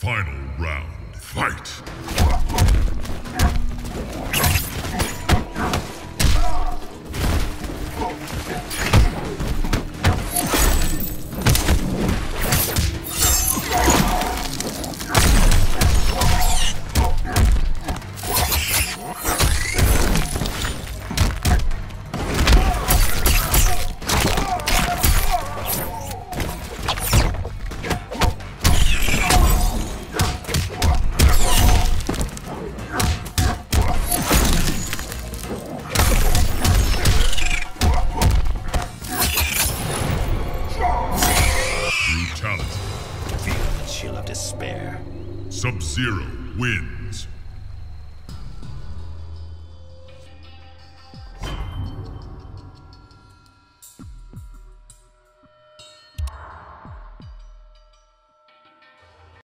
Final round. Fight! Despair. Sub-Zero wins.